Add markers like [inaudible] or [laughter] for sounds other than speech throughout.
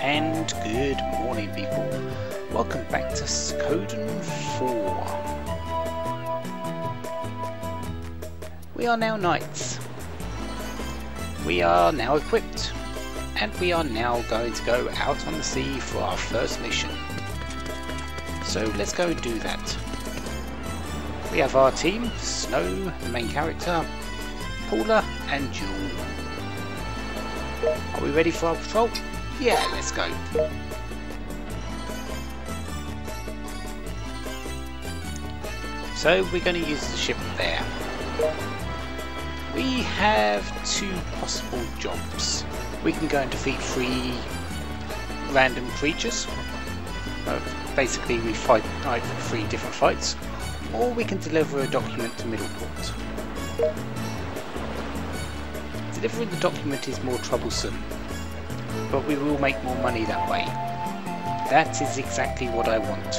and good morning people. Welcome back to Suikoden 4. We are now knights. We are now equipped and we are now going to go out on the sea for our first mission. So let's go do that. We have our team, Snow, the main character, Paula and Jewel. Are we ready for our patrol? Yeah, let's go. So we're going to use the ship there. We have two possible jobs. We can go and defeat three random creatures. Uh, basically we fight like three different fights. Or we can deliver a document to Middleport. Delivering the document is more troublesome but we will make more money that way. That is exactly what I want.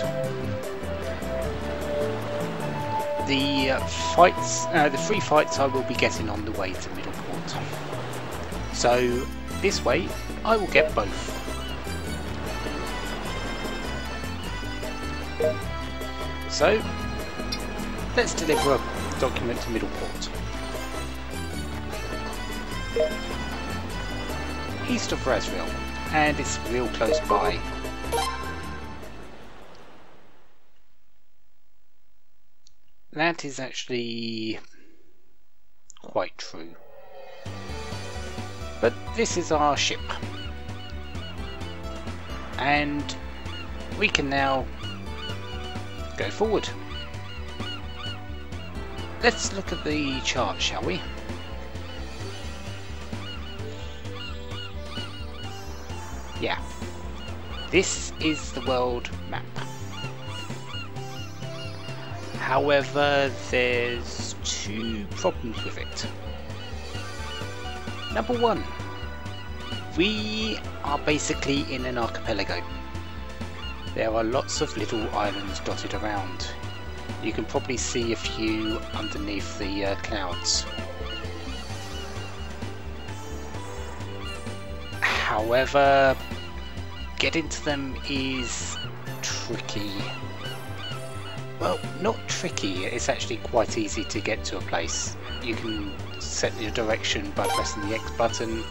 The uh, fights, uh, the free fights I will be getting on the way to Middleport. So this way I will get both. So let's deliver a document to Middleport east of Razril, and it's real close by. That is actually quite true. But this is our ship. And we can now go forward. Let's look at the chart, shall we? This is the world map. However, there's two problems with it. Number one, we are basically in an archipelago. There are lots of little islands dotted around. You can probably see a few underneath the uh, clouds. However, getting to them is tricky. Well, not tricky, it's actually quite easy to get to a place. You can set your direction by pressing the X button,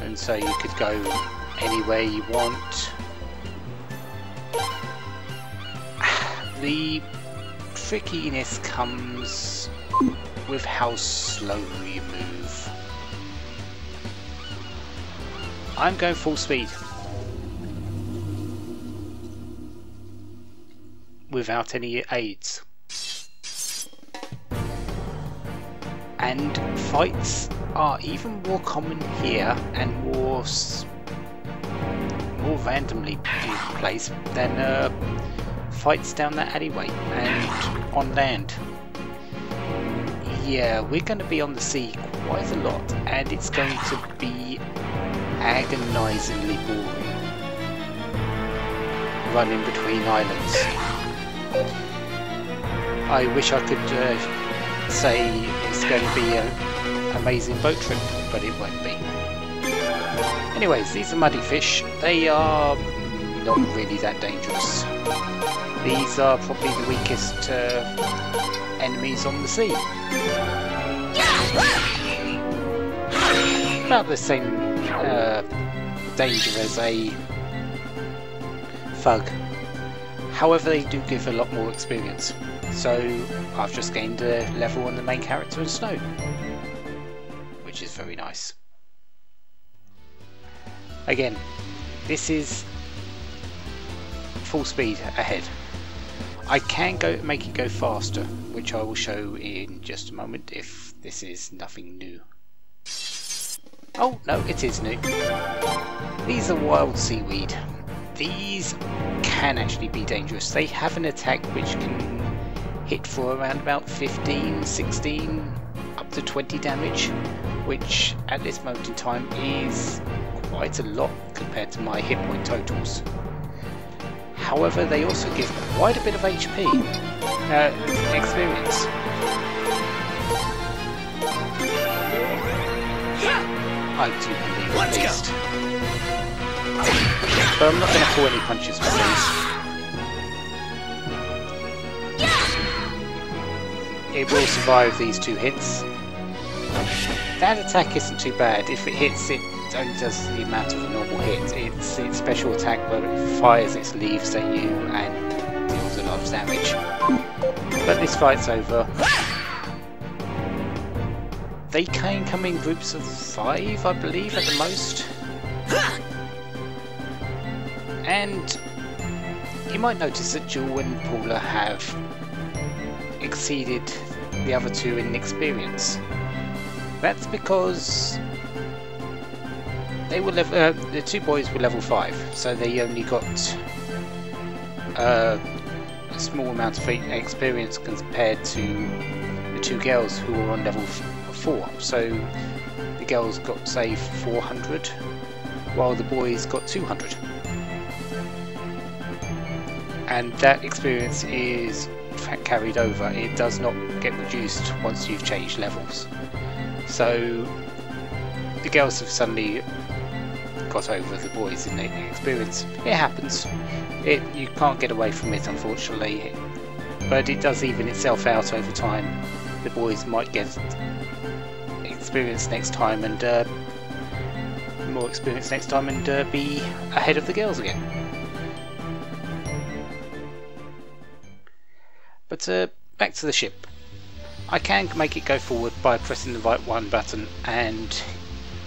and so you could go anywhere you want. [sighs] The trickiness comes with how slow you move. I'm going full speed. Without any aids. And fights are even more common here and more more randomly placed than uh, fights down that alleyway and on land. Yeah, we're going to be on the sea quite a lot and it's going to be agonizingly boring running between islands. I wish I could uh, say it's going to be an amazing boat trip, but it won't be. Anyways, these are muddy fish. They are not really that dangerous. These are probably the weakest uh, enemies on the sea. About the same uh, danger as a thug. However, they do give a lot more experience. So I've just gained a level on the main character in Snow, which is very nice. Again, this is full speed ahead. I can go make it go faster, which I will show in just a moment if this is nothing new. Oh, no, it is new. These are wild seaweed. These can actually be dangerous. They have an attack which can hit for around about 15, 16, up to 20 damage, which at this moment in time is quite a lot compared to my hit point totals. However, they also give quite a bit of HP, uh, experience. I do believe Let's at least. Go. But I'm not going to pull any punches with these. It will survive these two hits. That attack isn't too bad. If it hits, it only does the amount of a normal hit. It's its special attack where it fires its leaves at you and deals a lot of damage. But this fight's over. They can come in groups of five, I believe, at the most. And you might notice that Jewel and Paula have exceeded the other two in experience. That's because they were level. Uh, the two boys were level five, so they only got uh, a small amount of experience compared to the two girls who were on level four. So the girls got say 400, while the boys got 200. And that experience is carried over. It does not get reduced once you've changed levels. So the girls have suddenly got over the boys in the experience. It happens. It you can't get away from it unfortunately. But it does even itself out over time. The boys might get experience next time and uh, more experience next time and uh, be ahead of the girls again. But uh, back to the ship. I can make it go forward by pressing the right one button and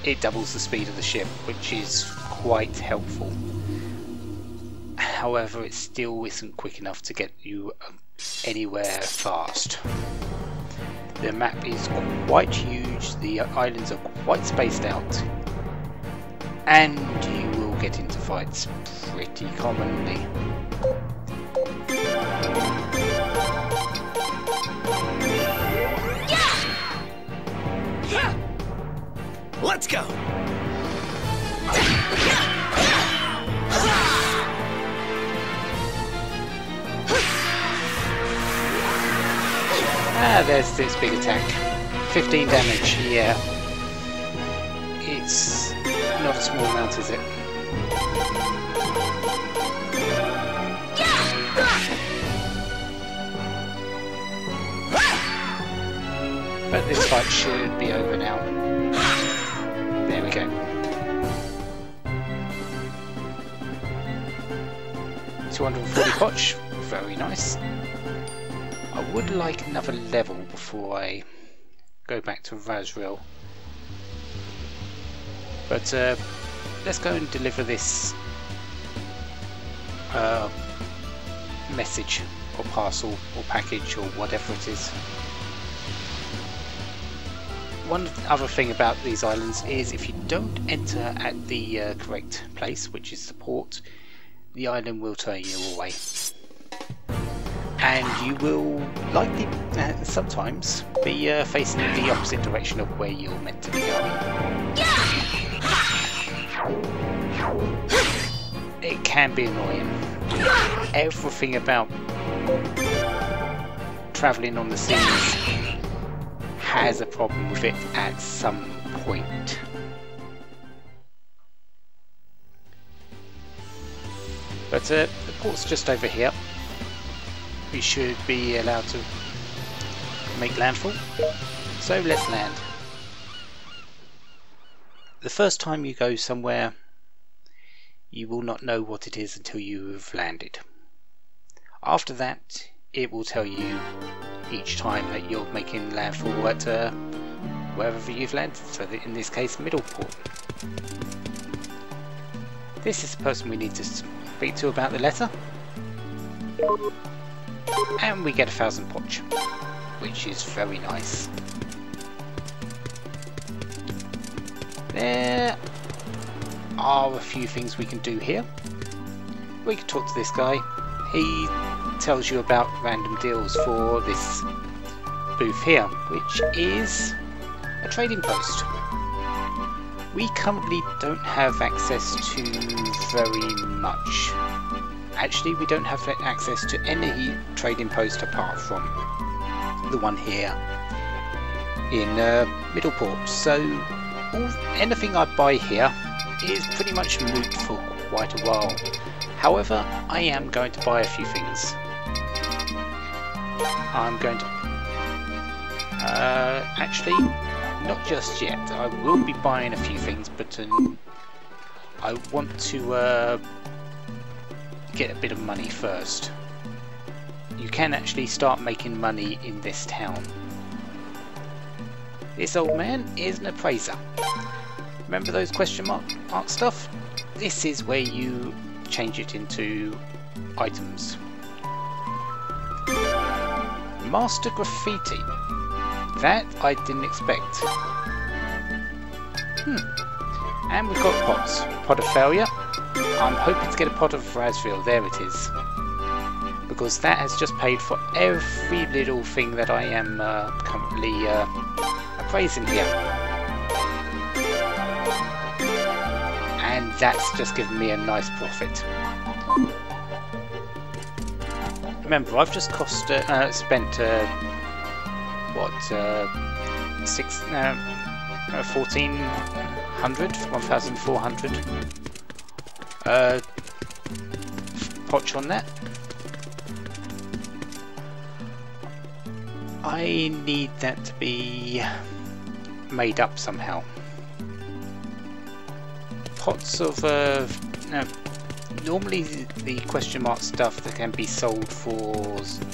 it doubles the speed of the ship, which is quite helpful. However, it still isn't quick enough to get you anywhere fast. The map is quite huge, the islands are quite spaced out, and you will get into fights pretty commonly. Let's go! Ah, there's this big attack. 15 damage, yeah. It's not a small amount, is it? But this fight should be over now. 240 potch, very nice. I would like another level before I go back to Razril. But uh, let's go and deliver this uh, message or parcel or package or whatever it is. One other thing about these islands is if you don't enter at the uh, correct place, which is the port, the island will turn you away. And you will likely, uh, sometimes, be uh, facing the opposite direction of where you're meant to be going. It can be annoying. Everything about travelling on the seas has a problem with it at some point. But uh, the port's just over here. We should be allowed to make landfall. So let's land. The first time you go somewhere, you will not know what it is until you have landed. After that, it will tell you each time that you're making landfall at uh, wherever you've landed, so in this case, Middleport. This is the person we need to speak to about the letter. And we get a thousand potch, which is very nice. There are a few things we can do here. We can talk to this guy. He tells you about random deals for this booth here, which is a trading post. We currently don't have access to very much. Actually, we don't have access to any trading post apart from the one here in uh, Middleport. So all, anything I buy here is pretty much moot for quite a while. However, I am going to buy a few things. I'm going to... Uh, actually, not just yet. I will be buying a few things, but um, I want to uh, get a bit of money first. You can actually start making money in this town. This old man is an appraiser. Remember those question mark, mark stuff? This is where you change it into items. Master Graffiti. That I didn't expect. Hmm. And we've got pots. Pot of failure. I'm hoping to get a pot of Razril. There it is. Because that has just paid for every little thing that I am uh, currently uh, appraising here. And that's just given me a nice profit. Remember, I've just cost uh, uh, spent uh, what uh, six uh, hundred, one thousand four hundred uh, potch on that. I need that to be made up somehow. Pots of uh, no, normally the question mark stuff that can be sold for 50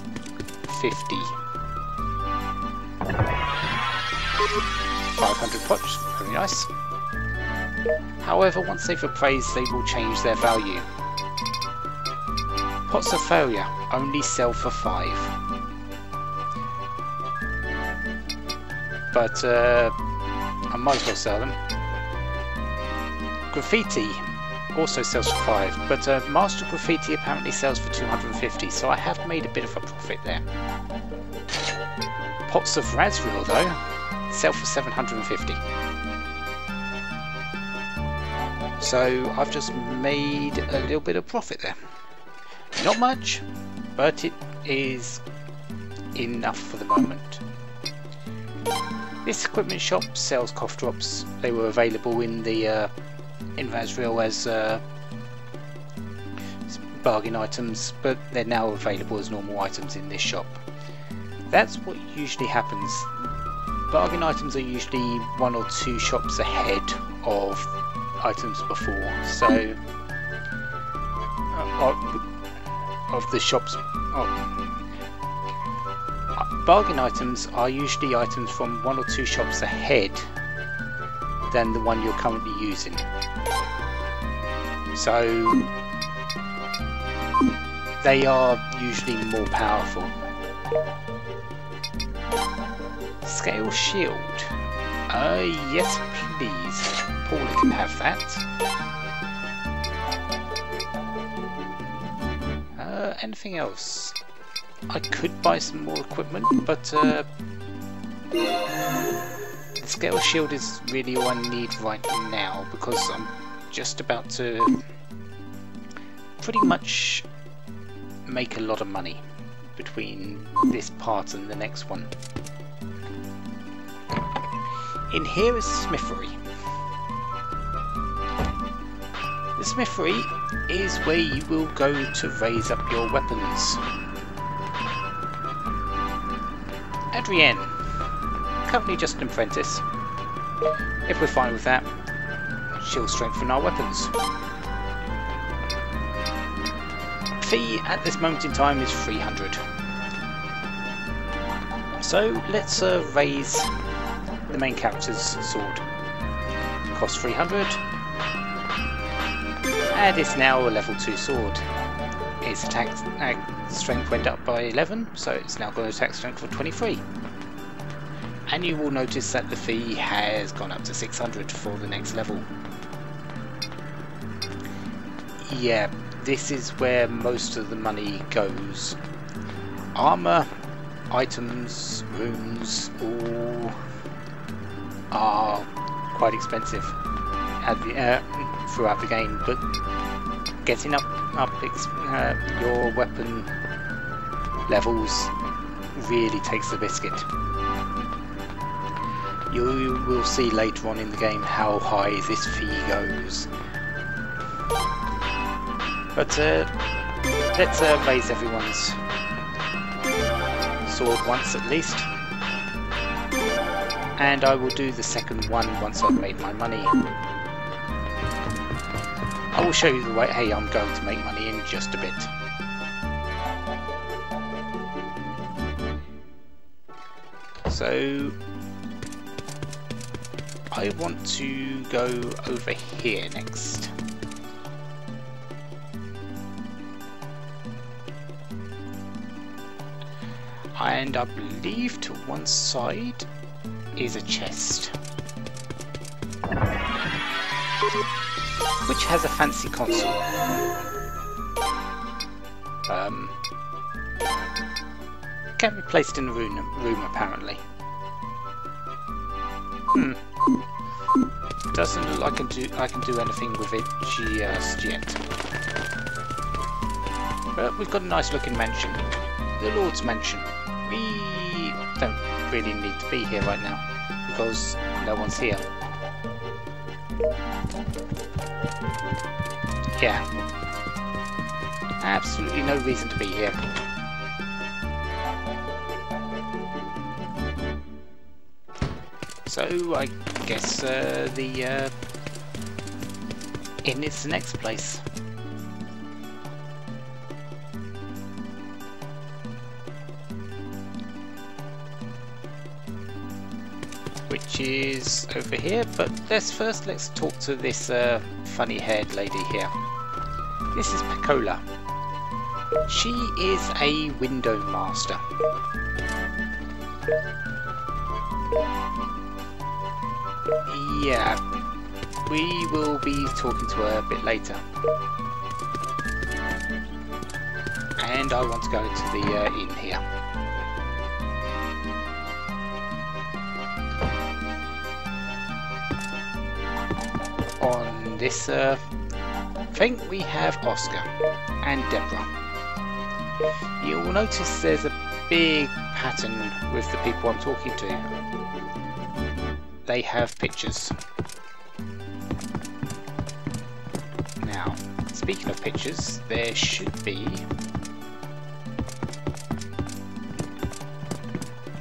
500 pots, very nice. However, once they've appraised, they will change their value. Pots of failure only sell for 5. But uh, I might as well sell them. Graffiti also sells for 5, but uh, Master Graffiti apparently sells for 250, so I have made a bit of a profit there. Pots of Razville, though, sell for 750. So I've just made a little bit of profit there. Not much, but it is enough for the moment. This equipment shop sells cough drops. They were available in the uh, in Razril as uh, bargain items, but they're now available as normal items in this shop. That's what usually happens. Bargain items are usually one or two shops ahead of items before, so uh, of the shops. Uh, bargain items are usually items from one or two shops ahead than the one you're currently using. So they are usually more powerful. Scale shield. Uh, yes please. Paula can have that. Uh, anything else? I could buy some more equipment, but uh, the scale shield is really all I need right now because I'm just about to pretty much make a lot of money between this part and the next one. In here is Smithery. The Smithery is where you will go to raise up your weapons. Adrienne, currently just an apprentice. If we're fine with that, she'll strengthen our weapons. Fee at this moment in time is 300. So let's uh, raise the main character's sword. Cost 300. And it's now a level 2 sword. Its attack uh, strength went up by 11, so it's now got an attack strength of 23. And you will notice that the fee has gone up to 600 for the next level. Yeah, this is where most of the money goes. Armor, items, runes, all are quite expensive the, uh, throughout the game, but getting up up uh, your weapon levels really takes the biscuit. You will see later on in the game how high this fee goes. But uh, let's uh, raise everyone's sword once at least. And I will do the second one once I've made my money. I will show you the way hey I'm going to make money in just a bit. So I want to go over here next. And I believe to one side is a chest. Which has a fancy console. Um, can be placed in the room, room apparently. Hmm. Doesn't look like I can do I can do anything with it just yet. But we've got a nice looking mansion. The Lord's Mansion. Don't really need to be here right now because no one's here. Yeah. Absolutely no reason to be here. So I guess uh, the uh, inn is the next place. Which is over here, but let's first let's talk to this uh, funny haired lady here. This is Pecola. She is a window master. Yeah, we will be talking to her a bit later. And I want to go to the uh, inn here. This uh, thing we have Oscar and Deborah. You will notice there's a big pattern with the people I'm talking to they have pictures. Now, speaking of pictures, there should be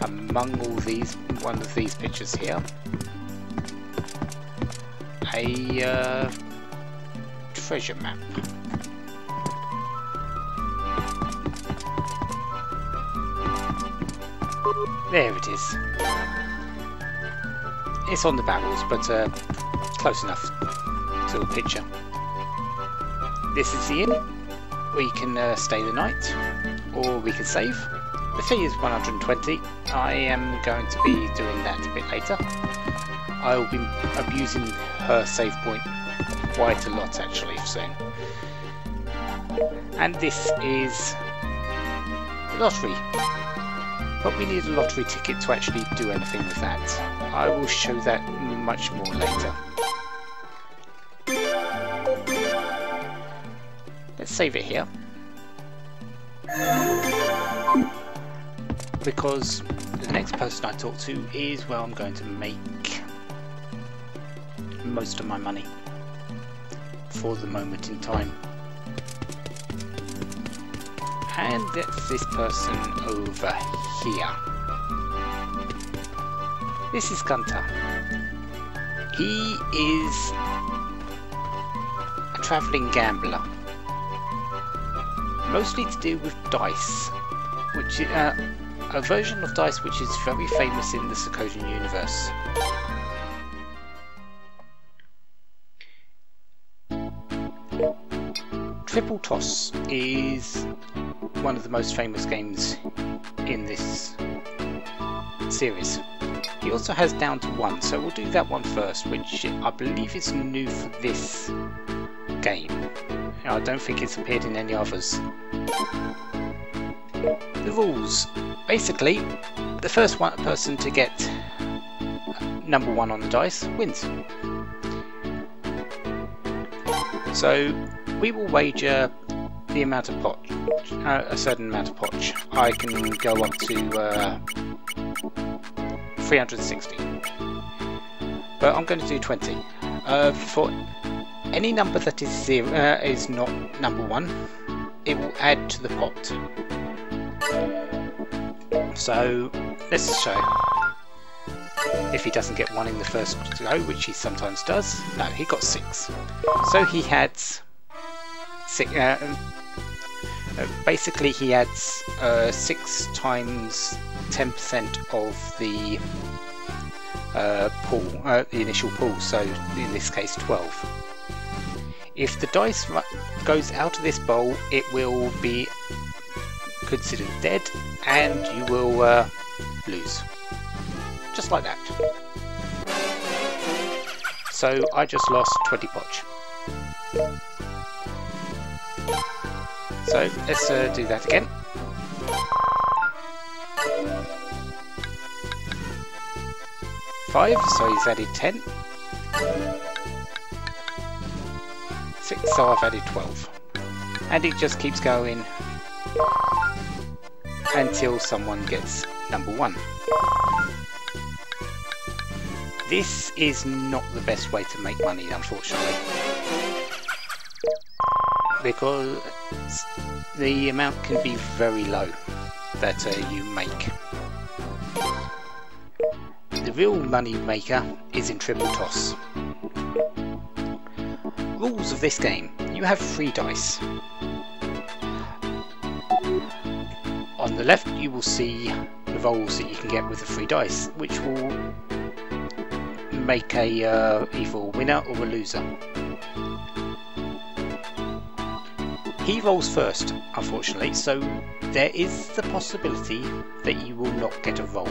among all these, one of these pictures here, a uh, treasure map. There it is. It's on the barrels, but uh, close enough to the picture. This is the inn. We can uh, stay the night, or we can save. The fee is 120. I am going to be doing that a bit later. I will be abusing her save point quite a lot actually soon. And this is lottery. But we need a lottery ticket to actually do anything with that. I will show that much more later. Let's save it here. Because the next person I talk to is where I'm going to make most of my money for the moment in time. And that's this person over here. This is Gunter. He is a travelling gambler. Mostly to do with dice, which is uh, a version of dice which is very famous in the Suikoden universe. Triple Toss is one of the most famous games in this series. He also has Down to One, so we'll do that one first, which I believe is new for this game. I don't think it's appeared in any others. The rules. Basically, the first one person to get number one on the dice wins. So we will wager the amount of pot, uh, a certain amount of potch. I can go up to uh, 360. but I'm going to do 20. Uh, for any number that is zero uh, is not number one, it will add to the pot. So let's show. If he doesn't get one in the first go, which he sometimes does, no, he got six. So he had basically, he adds uh, six times 10% of the uh, pool, uh, the initial pool, so in this case 12. If the dice goes out of this bowl, it will be considered dead and you will uh, lose. Just like that. So I just lost 20 potch. So let's uh, do that again. Five, so he's added 10. Six, so I've added 12. And it just keeps going until someone gets number one. This is not the best way to make money, unfortunately. Because the amount can be very low that uh, you make. The real money maker is in triple toss. Rules of this game. You have three dice. On the left you will see the rolls that you can get with the three dice, which will make a uh, either a winner or a loser. He rolls first, unfortunately, so there is the possibility that you will not get a roll.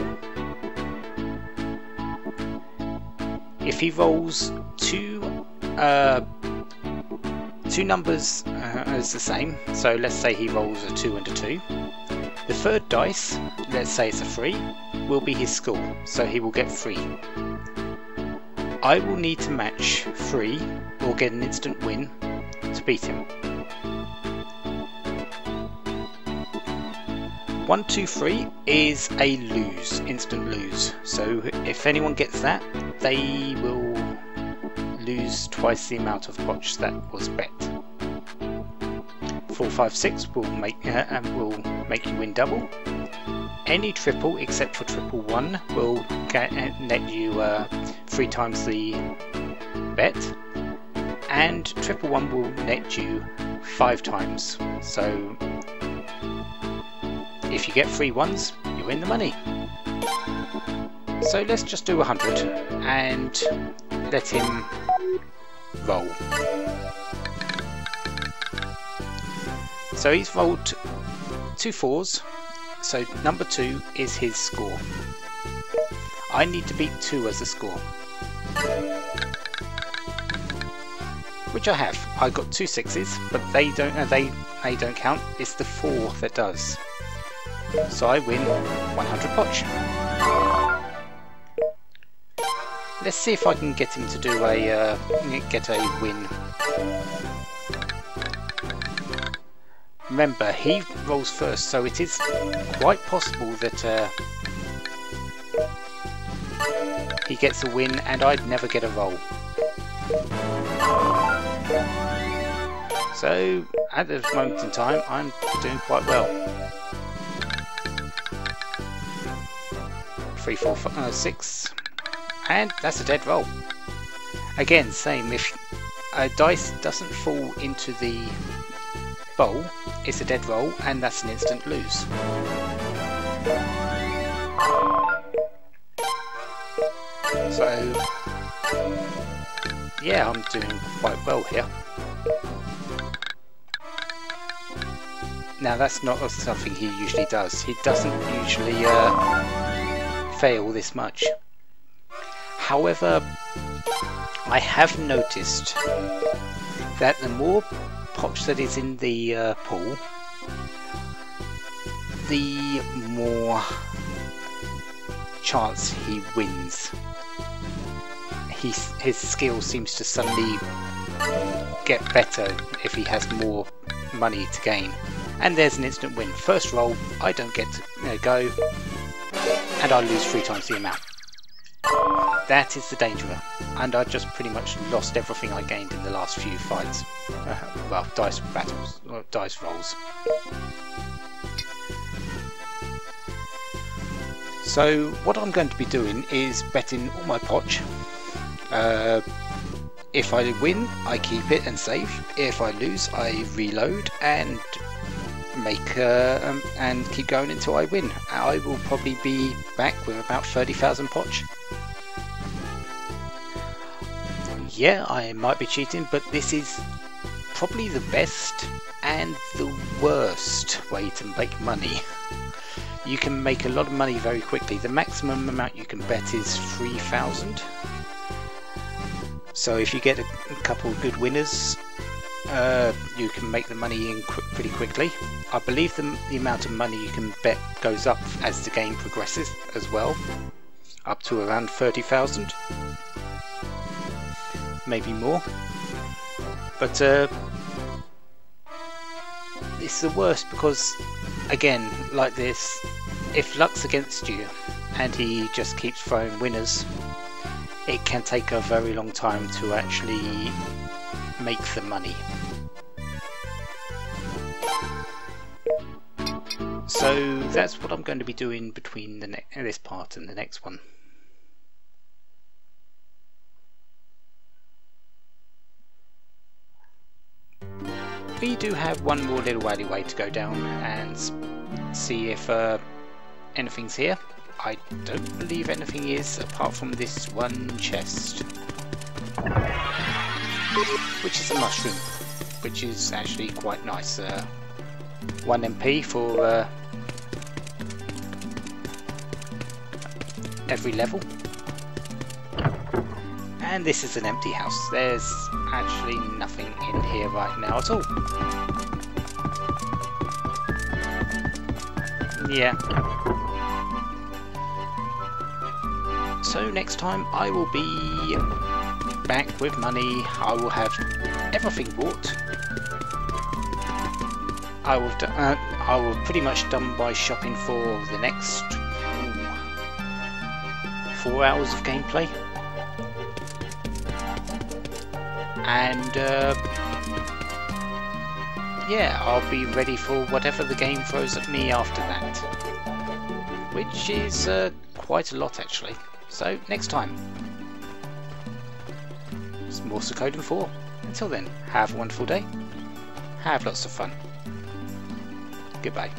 If he rolls two uh, two numbers uh, as the same, so let's say he rolls a 2 and a 2, the third dice, let's say it's a 3, will be his score, so he will get 3. I will need to match 3 or get an instant win to beat him. 1, 2, 3 is a lose, instant lose. So if anyone gets that, they will lose twice the amount of potch that was bet. 4, 5, 6 will make, uh, will make you win double. Any triple except for triple 1 will get, uh, net you uh, 3 times the bet. And triple 1 will net you 5 times. So if you get free ones, you win the money. So let's just do 100 and let him roll. So he's rolled two fours, so number two is his score. I need to beat two as a score. Which I have. I got two sixes, but they don't uh, they they don't count. It's the four that does. So I win 100 potch. Let's see if I can get him to do a uh, get a win. Remember, he rolls first, so it is quite possible that uh, he gets a win and I'd never get a roll. So, at this moment in time, I'm doing quite well. Three, four, five, uh, six, and that's a dead roll. Again, same, if a dice doesn't fall into the bowl, it's a dead roll, and that's an instant lose. So, yeah, I'm doing quite well here. Now that's not something he usually does. He doesn't usually uh, fail this much. However, I have noticed that the more potch that is in the uh, pool, the more chance he wins. He, his skill seems to suddenly get better if he has more money to gain. And there's an instant win. First roll, I don't get to go, and I lose three times the amount. That is the danger, and I just pretty much lost everything I gained in the last few fights. Uh, well, dice battles, or dice rolls. So what I'm going to be doing is betting all my potch. Uh, if I win, I keep it and save. If I lose, I reload and make uh, um, and keep going until I win. I will probably be back with about 30,000 potch. Yeah, I might be cheating, but this is probably the best and the worst way to make money. You can make a lot of money very quickly. The maximum amount you can bet is 3,000. So if you get a, couple of good winners, uh, you can make the money in qu pretty quickly. I believe the, the amount of money you can bet goes up as the game progresses as well, up to around 30,000, maybe more. But uh, it's the worst because, again, like this, if luck's against you and he just keeps throwing winners, it can take a very long time to actually make the money. So that's what I'm going to be doing between the this part and the next one. We do have one more little alleyway to go down and see if uh, anything's here. I don't believe anything is apart from this one chest. Which is a mushroom, which is actually quite nice. Uh, 1 MP for uh, every level. And this is an empty house. There's actually nothing in here right now at all. Yeah, So next time I will be back with money. I will have everything bought. I will. Uh, I will pretty much done by shopping for the next four hours of gameplay, and uh, yeah, I'll be ready for whatever the game throws at me after that, which is uh, quite a lot actually. So, next time. It's more Suikoden 4. Until then, have a wonderful day. Have lots of fun. Goodbye.